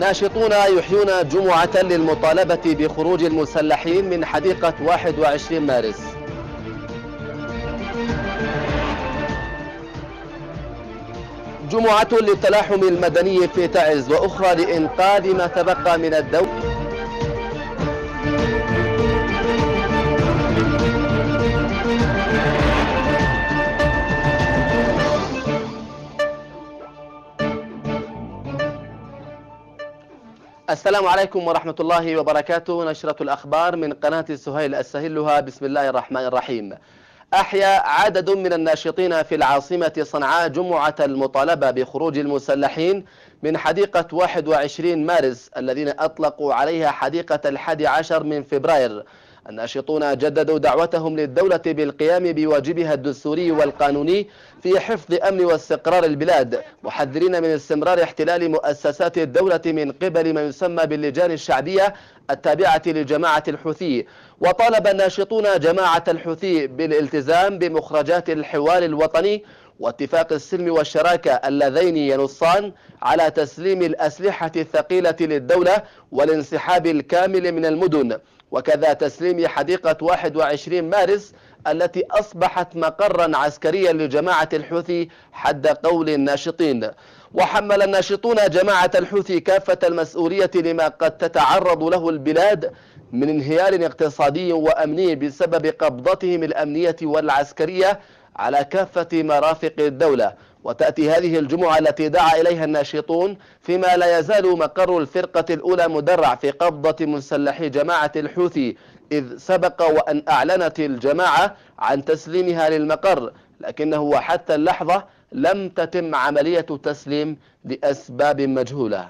ناشطون يحيون جمعة للمطالبة بخروج المسلحين من حديقة 21 مارس. جمعة للتلاحم المدني في تعز وأخرى لإنقاذ ما تبقى من الدولة. السلام عليكم ورحمة الله وبركاته. نشرة الأخبار من قناة سهيل أسهلها بسم الله الرحمن الرحيم. أحيا عدد من الناشطين في العاصمة صنعاء جمعة المطالبة بخروج المسلحين من حديقة 21 مارس الذين أطلقوا عليها حديقة الحادي عشر من فبراير. الناشطون جددوا دعوتهم للدولة بالقيام بواجبها الدستوري والقانوني في حفظ أمن واستقرار البلاد محذرين من استمرار احتلال مؤسسات الدولة من قبل ما يسمى باللجان الشعبية التابعة لجماعة الحوثي. وطالب الناشطون جماعة الحوثي بالالتزام بمخرجات الحوار الوطني واتفاق السلم والشراكة اللذين ينصان على تسليم الأسلحة الثقيلة للدولة والانسحاب الكامل من المدن. وكذا تسليم حديقة 21 مارس التي أصبحت مقرا عسكريا لجماعة الحوثي حد قول الناشطين. وحمل الناشطون جماعة الحوثي كافة المسؤولية لما قد تتعرض له البلاد من انهيار اقتصادي وأمني بسبب قبضتهم الأمنية والعسكرية على كافة مرافق الدولة. وتأتي هذه الجمعة التي دعا إليها الناشطون فيما لا يزال مقر الفرقة الأولى مدرع في قبضة مسلحي جماعة الحوثي إذ سبق وأن أعلنت الجماعة عن تسليمها للمقر لكنه وحتى اللحظة لم تتم عملية تسليم لأسباب مجهولة.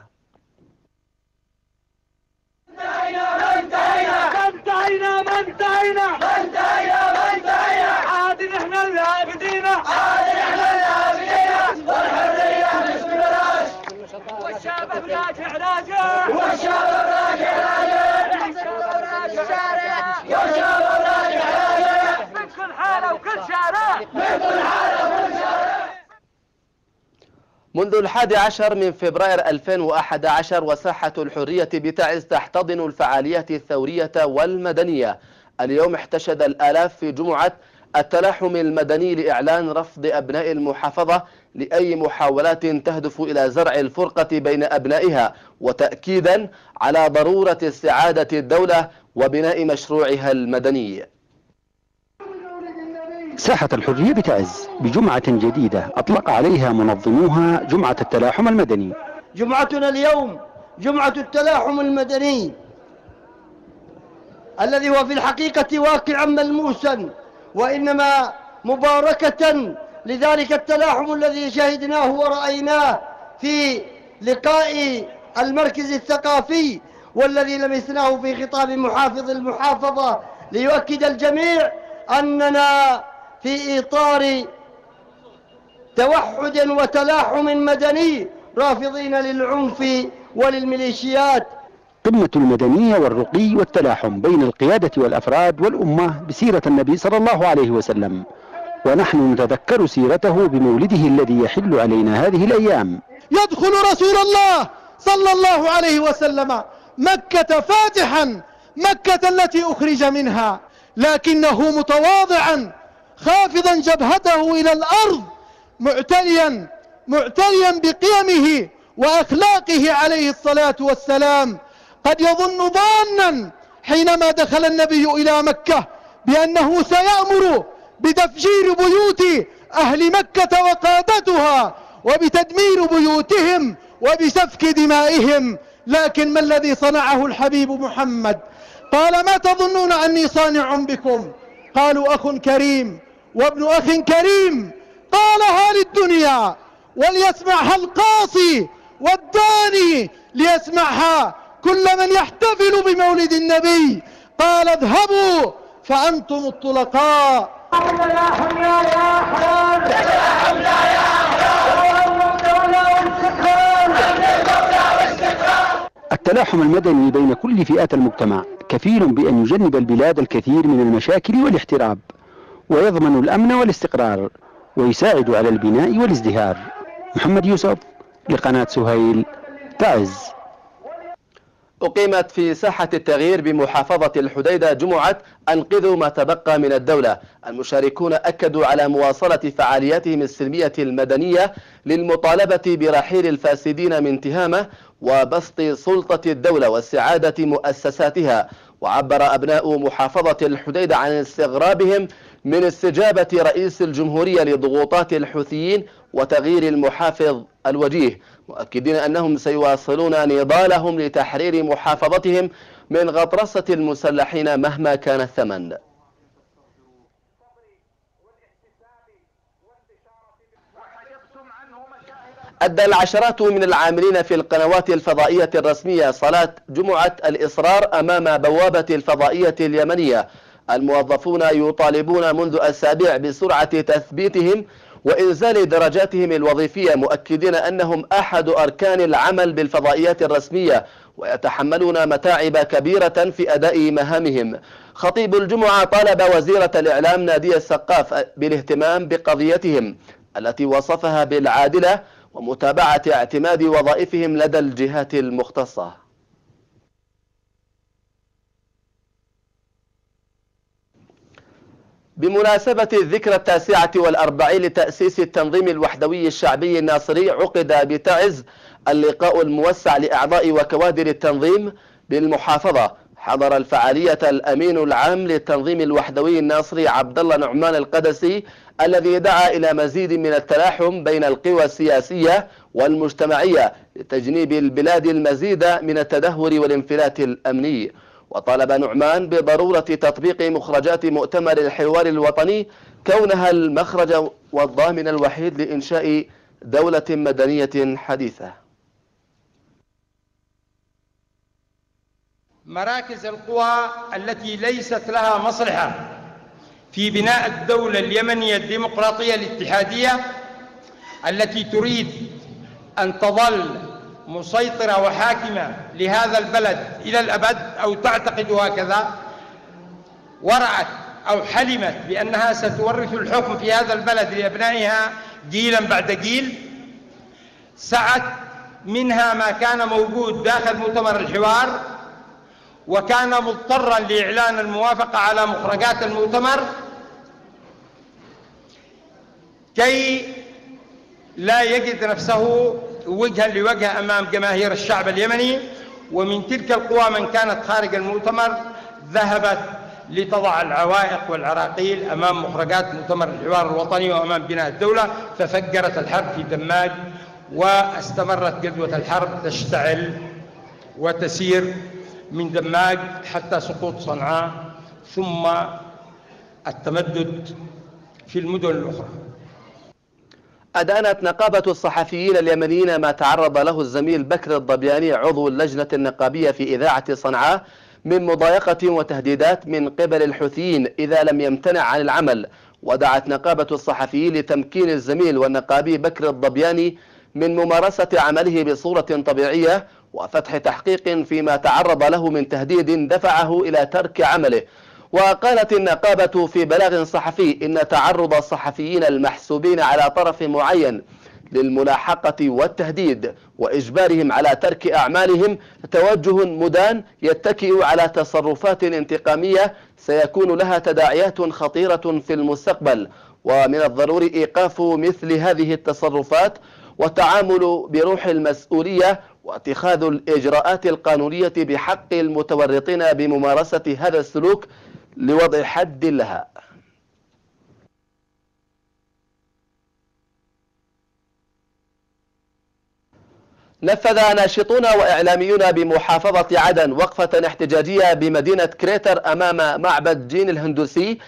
انتهينا انتهينا انتهينا انتهينا. منذ الحادي عشر من فبراير 2011 وساحة الحرية بتعز تحتضن الفعاليات الثورية والمدنية. اليوم احتشد الآلاف في جمعة التلاحم المدني لإعلان رفض أبناء المحافظة لأي محاولات تهدف إلى زرع الفرقة بين أبنائها وتأكيدا على ضرورة استعادة الدولة وبناء مشروعها المدني. ساحة الحرية بتعز بجمعة جديدة أطلق عليها منظموها جمعة التلاحم المدني. جمعتنا اليوم جمعة التلاحم المدني الذي هو في الحقيقة واقعا ملموسا وإنما مباركة لذلك التلاحم الذي شهدناه ورأيناه في لقاء المركز الثقافي والذي لمسناه في خطاب محافظ المحافظة ليؤكد الجميع أننا في إطار توحد وتلاحم مدني رافضين للعنف وللميليشيات. قمة المدنية والرقي والتلاحم بين القيادة والأفراد والأمة بسيرة النبي صلى الله عليه وسلم. ونحن نتذكر سيرته بمولده الذي يحل علينا هذه الأيام. يدخل رسول الله صلى الله عليه وسلم مكة فاتحا مكة التي أخرج منها لكنه متواضعا خافضا جبهته إلى الأرض معتليا معتليا بقيمه وأخلاقه عليه الصلاة والسلام. قد يظن ظانا حينما دخل النبي إلى مكة بأنه سيأمر بتفجير بيوت أهل مكة وقادتها وبتدمير بيوتهم وبسفك دمائهم. لكن ما الذي صنعه الحبيب محمد؟ قال ما تظنون أني صانع بكم؟ قالوا أخ كريم. وابن أخ كريم. قالها للدنيا وليسمعها القاصي والداني ليسمعها كل من يحتفل بمولد النبي؟ قال اذهبوا فأنتم الطلقاء. التلاحم المدني بين كل فئات المجتمع كفيل بأن يجنب البلاد الكثير من المشاكل والاحتراب ويضمن الأمن والاستقرار ويساعد على البناء والازدهار. محمد يوسف لقناة سهيل تعز. أقيمت في ساحة التغيير بمحافظة الحديدة جمعة أنقذوا ما تبقى من الدولة. المشاركون أكدوا على مواصلة فعالياتهم السلمية المدنية للمطالبة برحيل الفاسدين من تهامة وبسط سلطة الدولة واستعادة مؤسساتها. وعبر أبناء محافظة الحديدة عن استغرابهم من استجابة رئيس الجمهورية لضغوطات الحوثيين وتغيير المحافظ الوجيه. مؤكدين أنهم سيواصلون نضالهم لتحرير محافظتهم من غطرسة المسلحين مهما كان الثمن. أدى العشرات من العاملين في القنوات الفضائية الرسمية صلاة جمعة الإصرار أمام بوابة الفضائية اليمنية. الموظفون يطالبون منذ أسابيع بسرعة تثبيتهم وإنزال درجاتهم الوظيفية مؤكدين أنهم أحد أركان العمل بالفضائيات الرسمية ويتحملون متاعب كبيرة في أداء مهامهم. خطيب الجمعة طالب وزيرة الإعلام نادية السقاف بالاهتمام بقضيتهم التي وصفها بالعادلة ومتابعة اعتماد وظائفهم لدى الجهات المختصة. بمناسبة الذكرى التاسعة والأربعين لتأسيس التنظيم الوحدوي الشعبي الناصري عقد بتعز اللقاء الموسع لأعضاء وكوادر التنظيم بالمحافظة. حضر الفعالية الأمين العام للتنظيم الوحدوي الناصري عبد الله نعمان القدسي الذي دعا إلى مزيد من التلاحم بين القوى السياسية والمجتمعية لتجنيب البلاد المزيد من التدهور والانفلات الأمني. وطالب نعمان بضرورة تطبيق مخرجات مؤتمر الحوار الوطني كونها المخرج والضامن الوحيد لإنشاء دولة مدنية حديثة. مراكز القوى التي ليست لها مصلحة في بناء الدولة اليمنية الديمقراطية الاتحادية التي تريد أن تظل مسيطرة وحاكمة لهذا البلد إلى الأبد أو تعتقد هكذا ورعت أو حلمت بأنها ستورث الحكم في هذا البلد لأبنائها جيلا بعد جيل سعت منها ما كان موجود داخل مؤتمر الحوار وكان مضطرا لإعلان الموافقة على مخرجات المؤتمر كي لا يجد نفسه وجها لوجه أمام جماهير الشعب اليمني ومن تلك القوى من كانت خارج المؤتمر ذهبت لتضع العوائق والعراقيل أمام مخرجات مؤتمر الحوار الوطني وأمام بناء الدولة ففجرت الحرب في دماج واستمرت جدوة الحرب تشتعل وتسير من دماج حتى سقوط صنعاء ثم التمدد في المدن الأخرى. أدانت نقابة الصحفيين اليمنيين ما تعرض له الزميل بكر الضبياني عضو اللجنة النقابية في إذاعة صنعاء من مضايقة وتهديدات من قبل الحوثيين إذا لم يمتنع عن العمل. ودعت نقابة الصحفيين لتمكين الزميل والنقابي بكر الضبياني من ممارسة عمله بصورة طبيعية وفتح تحقيق فيما تعرض له من تهديد دفعه إلى ترك عمله. وقالت النقابة في بلاغ صحفي إن تعرض الصحفيين المحسوبين على طرف معين للملاحقة والتهديد وإجبارهم على ترك أعمالهم توجه مدان يتكئ على تصرفات انتقامية سيكون لها تداعيات خطيرة في المستقبل. ومن الضروري إيقاف مثل هذه التصرفات والتعامل بروح المسؤولية واتخاذ الإجراءات القانونية بحق المتورطين بممارسة هذا السلوك لوضع حد لها. نفذ ناشطون وإعلاميون بمحافظة عدن وقفة احتجاجية بمدينة كريتر أمام معبد جين الهندوسي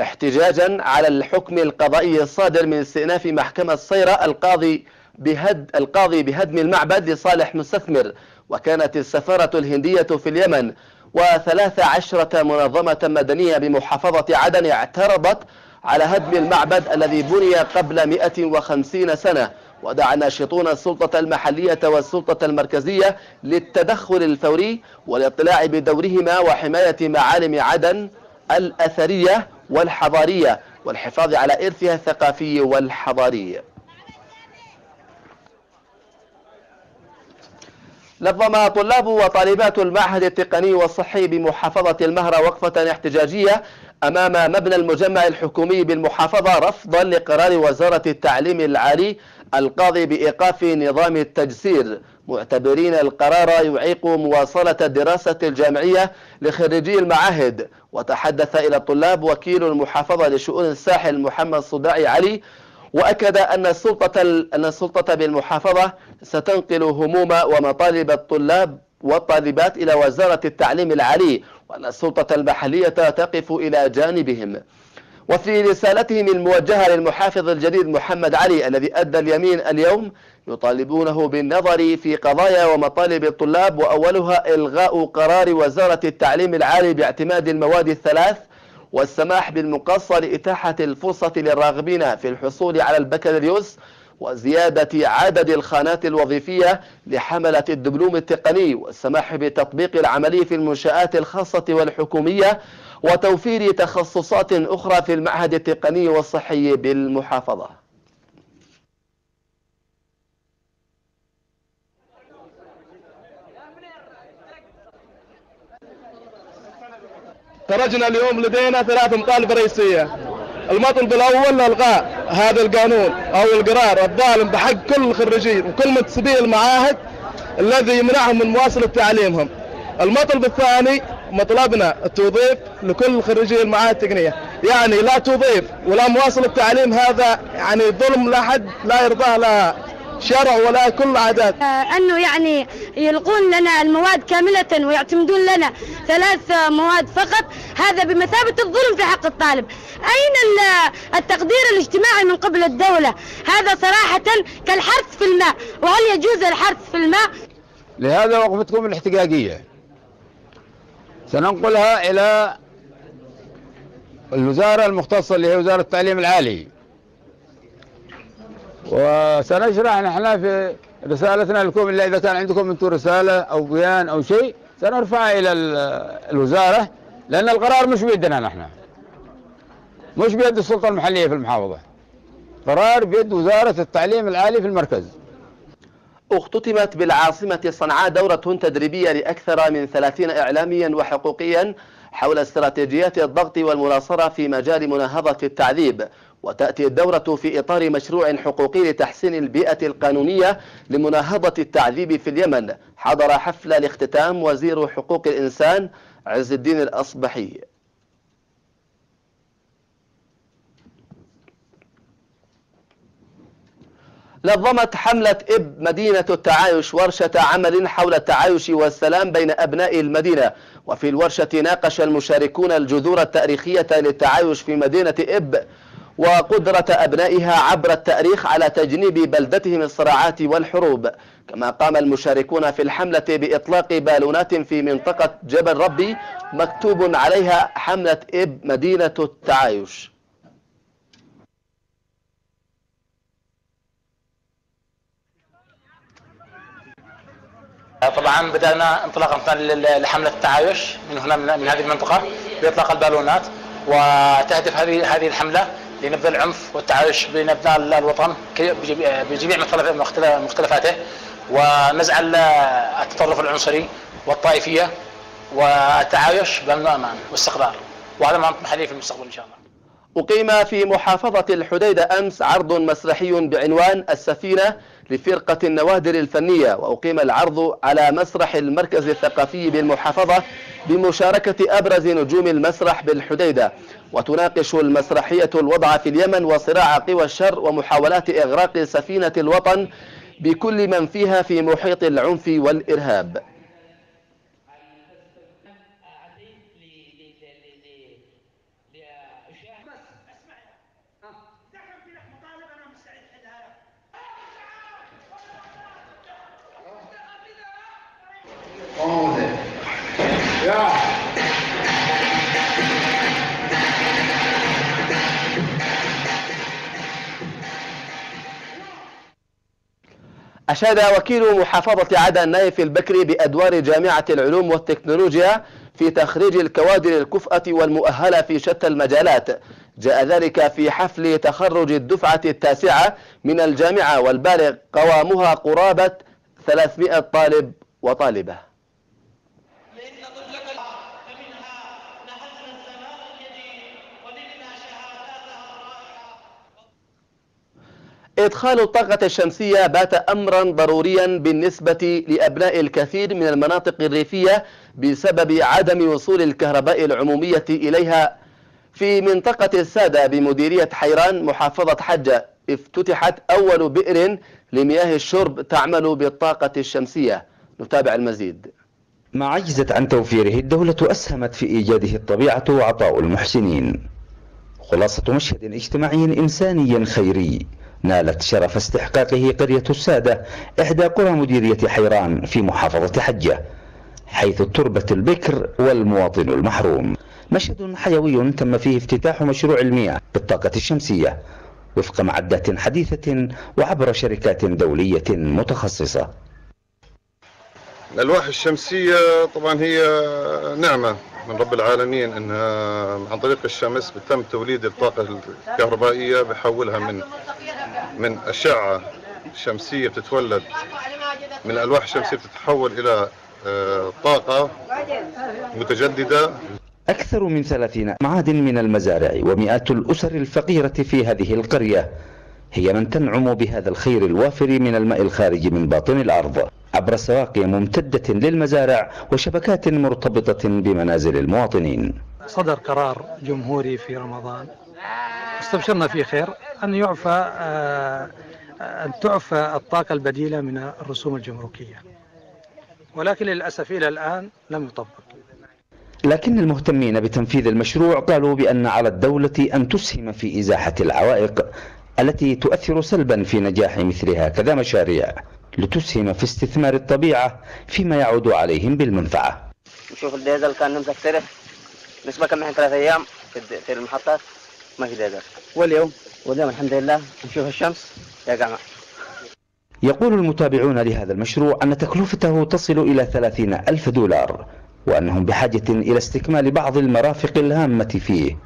احتجاجا على الحكم القضائي الصادر من استئناف محكمة صيرة القاضي بهد القاضي بهدم المعبد لصالح مستثمر. وكانت السفارة الهندية في اليمن وثلاث عشرة منظمة مدنية بمحافظة عدن اعترضت على هدم المعبد الذي بني قبل 150 سنة. ودعا ناشطون السلطة المحلية والسلطة المركزية للتدخل الفوري والاطلاع بدورهما وحماية معالم عدن الأثرية والحضارية والحفاظ على إرثها الثقافي والحضاري. نظم طلاب وطالبات المعهد التقني والصحي بمحافظة المهرة وقفة احتجاجية أمام مبنى المجمع الحكومي بالمحافظة رفضا لقرار وزارة التعليم العالي القاضي بإيقاف نظام التجسير. معتبرين القرار يعيق مواصلة الدراسة الجامعية لخريجي المعاهد. وتحدث إلى الطلاب وكيل المحافظة لشؤون الساحل محمد صداعي علي وأكد أن السلطة أن السلطة بالمحافظة ستنقل هموم ومطالب الطلاب والطالبات إلى وزارة التعليم العالي وأن السلطة المحلية تقف إلى جانبهم. وفي رسالتهم الموجهة للمحافظ الجديد محمد علي الذي أدى اليمين اليوم يطالبونه بالنظر في قضايا ومطالب الطلاب وأولها إلغاء قرار وزارة التعليم العالي باعتماد المواد الثلاث والسماح بالمقصة لإتاحة الفرصة للراغبين في الحصول على البكالوريوس وزيادة عدد الخانات الوظيفية لحملة الدبلوم التقني والسماح بالتطبيق العملي في المنشآت الخاصة والحكومية وتوفير تخصصات أخرى في المعهد التقني والصحي بالمحافظة. خرجنا اليوم لدينا ثلاث مطالب رئيسية المطلب الأول إلغاء هذا القانون أو القرار الظالم بحق كل الخريجين وكل منتسبي المعاهد الذي يمنعهم من مواصلة تعليمهم. المطلب الثاني مطلبنا التوظيف لكل خريجي المعاهد التقنية يعني لا توظيف ولا مواصلة تعليم هذا يعني ظلم لا حد لا يرضاه لا شرع ولا كل عادات أنه يعني يلقون لنا المواد كاملة ويعتمدون لنا ثلاث مواد فقط هذا بمثابة الظلم في حق الطالب. أين التقدير الاجتماعي من قبل الدولة؟ هذا صراحة كالحرث في الماء. وهل يجوز الحرث في الماء؟ لهذا وقفتكم الاحتجاجية. سننقلها إلى الوزارة المختصة اللي هي وزارة التعليم العالي. وسنشرح نحن في رسالتنا لكم إلا إذا كان عندكم أنتم رسالة أو بيان أو شيء سنرفعها إلى الوزارة لأن القرار مش بيدنا نحن. مش بيد السلطة المحلية في المحافظة. قرار بيد وزارة التعليم العالي في المركز. اختتمت بالعاصمة صنعاء دورة تدريبية لأكثر من 30 إعلاميا وحقوقيا حول استراتيجيات الضغط والمناصرة في مجال مناهضة التعذيب وتأتي الدورة في إطار مشروع حقوقي لتحسين البيئة القانونية لمناهضة التعذيب في اليمن. حضر حفل الاختتام وزير حقوق الإنسان عز الدين الأصبحي. نظمت حملة إب مدينة التعايش ورشة عمل حول التعايش والسلام بين أبناء المدينة. وفي الورشة ناقش المشاركون الجذور التاريخية للتعايش في مدينة إب وقدرة أبنائها عبر التأريخ على تجنيب بلدتهم الصراعات والحروب. كما قام المشاركون في الحملة بإطلاق بالونات في منطقة جبل ربي مكتوب عليها حملة إب مدينة التعايش. طبعا بدأنا انطلاقا لحملة التعايش من هنا من هذه المنطقة بإطلاق البالونات. وتهدف هذه هذه الحملة لنبذ العنف والتعايش بين أبناء الوطن بجميع مختلفاته. ونزع التطرف العنصري والطائفية والتعايش بأمن وأمان واستقرار. وهذا ما نطمح عليه في المستقبل إن شاء الله. أقيم في محافظة الحديدة أمس عرض مسرحي بعنوان السفينة لفرقة النوادر الفنية وأقيم العرض على مسرح المركز الثقافي بالمحافظة بمشاركة أبرز نجوم المسرح بالحديدة. وتناقش المسرحية الوضع في اليمن وصراع قوى الشر ومحاولات إغراق سفينة الوطن بكل من فيها في محيط العنف والإرهاب. أشاد وكيل محافظة عدن نايف البكري بأدوار جامعة العلوم والتكنولوجيا في تخريج الكوادر الكفأة والمؤهلة في شتى المجالات. جاء ذلك في حفل تخرج الدفعة التاسعة من الجامعة والبالغ قوامها قرابة 300 طالب وطالبة. إدخال الطاقة الشمسية بات أمرا ضروريا بالنسبة لأبناء الكثير من المناطق الريفية بسبب عدم وصول الكهرباء العمومية إليها. في منطقة السادة بمديرية حيران محافظة حجة افتتحت أول بئر لمياه الشرب تعمل بالطاقة الشمسية. نتابع المزيد. ما عجزت عن توفيره الدولة أسهمت في إيجاده الطبيعة وعطاء المحسنين. خلاصة مشهد اجتماعي إنساني خيري. نالت شرف استحقاقه قرية السادة إحدى قرى مديرية حيران في محافظة حجة حيث التربة البكر والمواطن المحروم. مشهد حيوي تم فيه افتتاح مشروع المياه بالطاقة الشمسية وفق معدات حديثة وعبر شركات دولية متخصصة. الألواح الشمسية طبعا هي نعمة من رب العالمين انها عن طريق الشمس بتم توليد الطاقة الكهربائية بحولها من من أشعة شمسية بتتولد من الألواح الشمسية بتتحول إلى آه، طاقة متجددة. أكثر من ثلاثين معادن من المزارع ومئات الأسر الفقيرة في هذه القرية هي من تنعم بهذا الخير الوافر من الماء الخارج من باطن الأرض. عبر سواقي ممتدة للمزارع وشبكات مرتبطة بمنازل المواطنين. صدر قرار جمهوري في رمضان استبشرنا فيه خير أن يعفى آه، أن تعفى الطاقة البديلة من الرسوم الجمركية. ولكن للأسف إلى الآن لم يطبق. لكن المهتمين بتنفيذ المشروع قالوا بأن على الدولة أن تسهم في إزاحة العوائق التي تؤثر سلبا في نجاح مثل هكذا مشاريع لتسهم في استثمار الطبيعة فيما يعود عليهم بالمنفعة. نشوف الديزل كان نمسك سرف نسبة كم ثلاث أيام في المحطات. ما في ديزل واليوم واليوم الحمد لله نشوف الشمس. يا جماعة. يقول المتابعون لهذا المشروع أن تكلفته تصل إلى ثلاثين ألف دولار وأنهم بحاجة إلى استكمال بعض المرافق الهامة فيه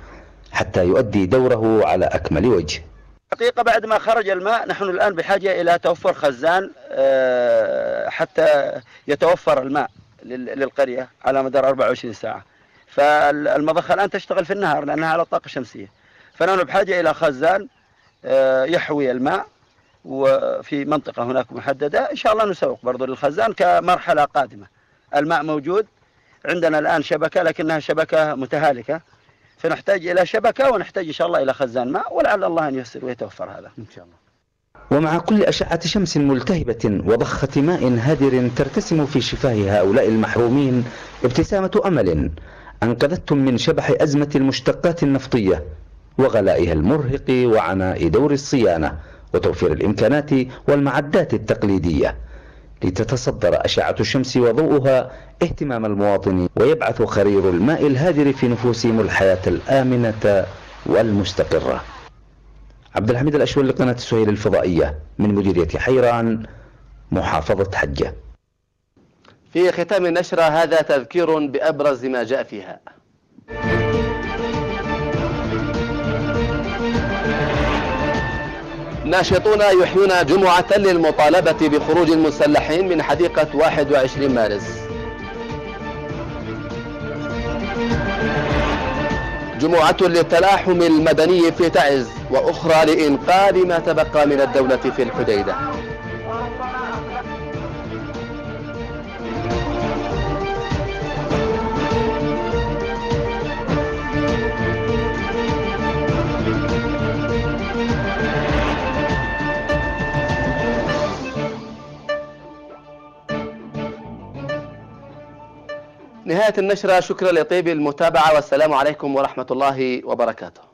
حتى يؤدي دوره على أكمل وجه. حقيقة بعد ما خرج الماء نحن الآن بحاجة إلى توفر خزان آه، حتى يتوفر الماء للقرية على مدار 24 ساعة. فالمضخة الآن تشتغل في النهار لأنها على الطاقة الشمسية. فنحن بحاجة إلى خزان آه، يحوي الماء وفي منطقة هناك محددة إن شاء الله نسوق برضو للخزان كمرحلة قادمة. الماء موجود عندنا الآن شبكة لكنها شبكة متهالكة. فنحتاج إلى شبكة ونحتاج إن شاء الله إلى خزان ماء ولعل الله أن ييسر ويتوفر هذا. إن شاء الله. ومع كل أشعة شمس ملتهبة وضخة ماء هادر ترتسم في شفاه هؤلاء المحرومين ابتسامة أمل أنقذتهم من شبح أزمة المشتقات النفطية. وغلائها المرهق وعناء دور الصيانة وتوفير الإمكانات والمعدات التقليدية لتتصدر أشعة الشمس وضوءها اهتمام المواطن ويبعث خرير الماء الهادر في نفوسهم الحياة الآمنة والمستقرة. عبد الحميد الأشول لقناة السهيل الفضائية من مديرية حيران محافظة حجة. في ختام النشرة هذا تذكير بأبرز ما جاء فيها. ناشطون يحيون جمعة للمطالبة بخروج المسلحين من حديقة 21 مارس. جمعة للتلاحم المدني في تعز وأخرى لإنقاذ ما تبقى من الدولة في الحديدة. نهاية النشرة شكرا لطيب المتابعة والسلام عليكم ورحمة الله وبركاته.